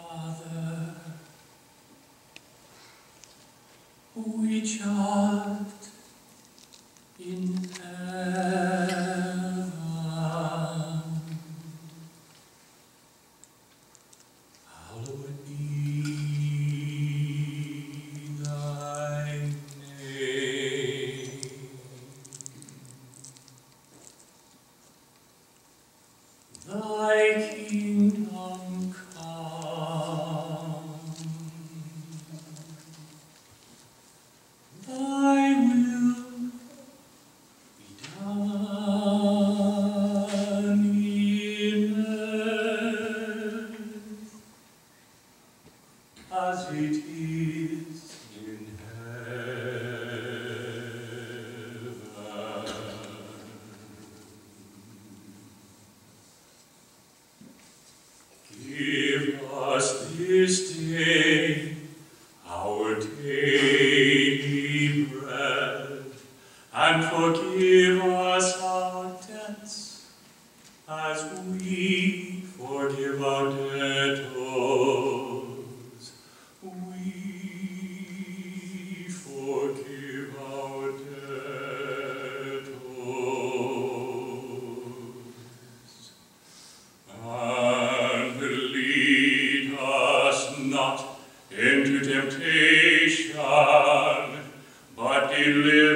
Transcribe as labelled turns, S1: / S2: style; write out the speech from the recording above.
S1: Father, which art in heaven, hallowed be thy name. Thy kingdom it is in heaven. Give us this day our daily bread, and forgive us our debts, as we forgive our debtors. Temptation, but deliver